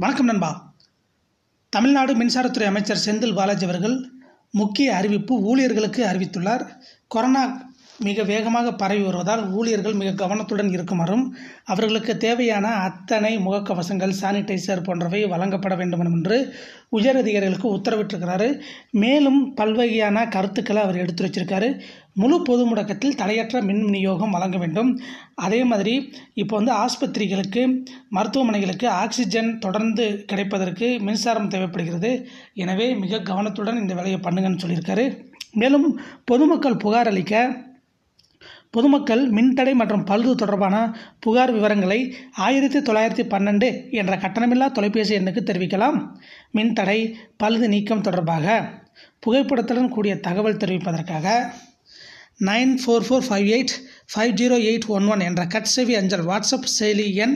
வணக்கம் நண்பா. தமிழ்நாடு மின்சாரத்துறை அமைச்சர் செந்தில் பாலாஜி அவர்கள் முக்கிய அறிவிப்பு ஊழியர்களுக்கு அறிவித்துள்ளார். கொரோனா மிக வேகமாக பரவி வருவதால் ஊழியர்கள் மிக கவனத்துடன் இருக்குமாறும் அவர்களுக்கு தேவையான அத்தனை முகக்கவசங்கள் சானிடைசர் போன்றவை வழங்கப்பட வேண்டும் என்று உயரதிகாரிகளுக்கு உத்தரவிட்டிருக்கிறாரு. மேலும் பல்வகையான கருத்துக்களை அவர் எடுத்து வச்சிருக்காரு. முழு பொது முடக்கத்தில் தடையற்ற மின் விநியோகம் வழங்க வேண்டும். அதே மாதிரி இப்போ வந்து ஆஸ்பத்திரிகளுக்கு மருத்துவமனைகளுக்கு ஆக்சிஜன் தொடர்ந்து கிடைப்பதற்கு மின்சாரம் தேவைப்படுகிறது. எனவே மிக கவனத்துடன் இந்த வேலையை பண்ணுங்கன்னு சொல்லியிருக்காரு. மேலும் பொதுமக்கள் புகார் அளிக்க பொதுமக்கள் மின்தடை மற்றும் பழுது தொடர்பான புகார் விவரங்களை ஆயிரத்தி தொள்ளாயிரத்தி பன்னெண்டு என்ற கட்டணமில்லா தொலைபேசி எண்ணுக்கு தெரிவிக்கலாம். மின்தடை பழுது நீக்கம் தொடர்பாக புகைப்படத்துடன் கூடிய தகவல் தெரிவிப்பதற்காக nine four four five eight five zero eight one one என்ற கட்செவி அஞ்சல் வாட்ஸ்அப் செயலி எண்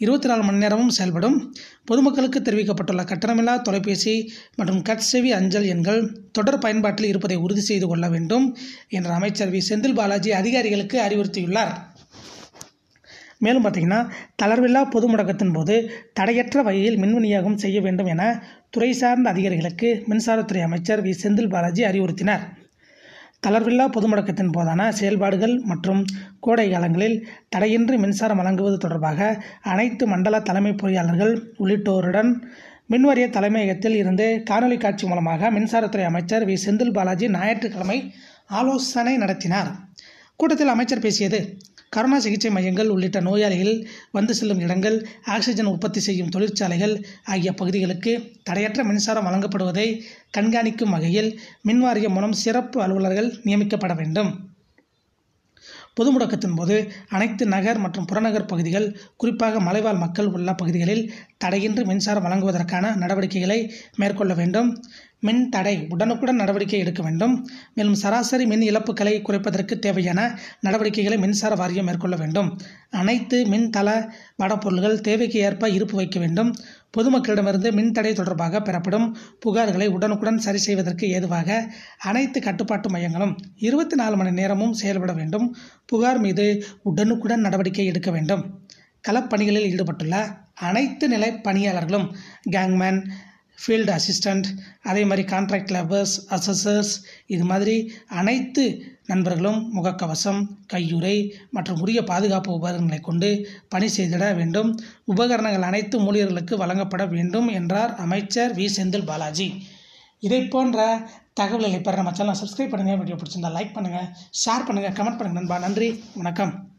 இருபத்தி நாலு மணி நேரமும் செயல்படும். பொதுமக்களுக்கு தெரிவிக்கப்பட்டுள்ள கட்டணமில்லா தொலைபேசி மற்றும் கட்செவி அஞ்சல் எண்கள் தொடர் பயன்பாட்டில் இருப்பதை உறுதி செய்து கொள்ள வேண்டும் என்ற அமைச்சர் வி. செந்தில் பாலாஜி அதிகாரிகளுக்கு அறிவுறுத்தியுள்ளார். மேலும் பார்த்தீங்கன்னா தளர்வில்லா பொது முடக்கத்தின் போது தடையற்ற வகையில் மின் விநியோகம் செய்ய வேண்டும் என துறை சார்ந்த அதிகாரிகளுக்கு மின்சாரத்துறை அமைச்சர் வி. செந்தில் பாலாஜி அறிவுறுத்தினார். தளர்வில்லா பொது முடக்கத்தின் போதான செயல்பாடுகள் மற்றும் கோடை காலங்களில் தடையின்றி மின்சாரம் வழங்குவது தொடர்பாக அனைத்து மண்டல தலைமை பொறியாளர்கள் உள்ளிட்டோருடன் மின்வாரிய தலைமையகத்தில் இருந்து காணொலி காட்சி மூலமாக மின்சாரத்துறை அமைச்சர் வி செந்தில் பாலாஜி ஞாயிற்றுக்கிழமை ஆலோசனை நடத்தினார். கூட்டத்தில் அமைச்சர் பேசியது கரோனா சிகிச்சை மையங்கள் உள்ளிட்ட நோயாளிகள் வந்து செல்லும் இடங்கள் ஆக்சிஜன் உற்பத்தி செய்யும் தொழிற்சாலைகள் ஆகிய பகுதிகளுக்கு தடையற்ற மின்சாரம் வழங்கப்படுவதை கண்காணிக்கும் வகையில் மின்வாரியம் மூலம் சிறப்பு அலுவலர்கள் நியமிக்கப்பட வேண்டும். பொது முடக்கத்தின் போது அனைத்து நகர் மற்றும் புறநகர் பகுதிகள் குறிப்பாக மலைவாழ் மக்கள் உள்ள பகுதிகளில் தடையின்றி மின்சாரம் வழங்குவதற்கான நடவடிக்கைகளை மேற்கொள்ள வேண்டும். மின் தடை உடனுக்குடன் நடவடிக்கை எடுக்க வேண்டும். மேலும் சராசரி மின் இழப்புகளை குறைப்பதற்கு தேவையான நடவடிக்கைகளை மின்சார வாரியம் மேற்கொள்ள வேண்டும். அனைத்து மின் தள வடப்பொருள்கள் தேவைக்கு ஏற்ப இருப்பு வைக்க வேண்டும். பொதுமக்களிடமிருந்து மின் தடை தொடர்பாக பெறப்படும் புகார்களை உடனுக்குடன் சரி செய்வதற்கு ஏதுவாக அனைத்து கட்டுப்பாட்டு மையங்களும் இருபத்தி நாலு மணி நேரமும் செயல்பட வேண்டும். புகார் மீது உடனுக்குடன் நடவடிக்கை எடுக்க வேண்டும். களப்பணிகளில் ஈடுபட்டுள்ள அனைத்து நிலை பணியாளர்களும் கேங்மேன் ஃபீல்டு அசிஸ்டண்ட் அதே மாதிரி கான்ட்ராக்ட் லேபர்ஸ் அசஸர்ஸ் இது மாதிரி அனைத்து நண்பர்களும் முகக்கவசம் கையுறை மற்றும் உரிய பாதுகாப்பு உபகரணங்களை கொண்டு பணி செய்திட வேண்டும். உபகரணங்கள் அனைத்து ஊழியர்களுக்கு வழங்கப்பட வேண்டும் என்றார் அமைச்சர் வி. செந்தில் பாலாஜி. இதை போன்ற தகவல்களை பெற நம்ம சேனல் சப்ஸ்கிரைப் பண்ணுங்கள் வீடியோ பிடிச்சிருந்தா லைக் பண்ணுங்கள் ஷேர் பண்ணுங்கள் கமெண்ட் பண்ணுங்கள் நண்பா. நன்றி வணக்கம்.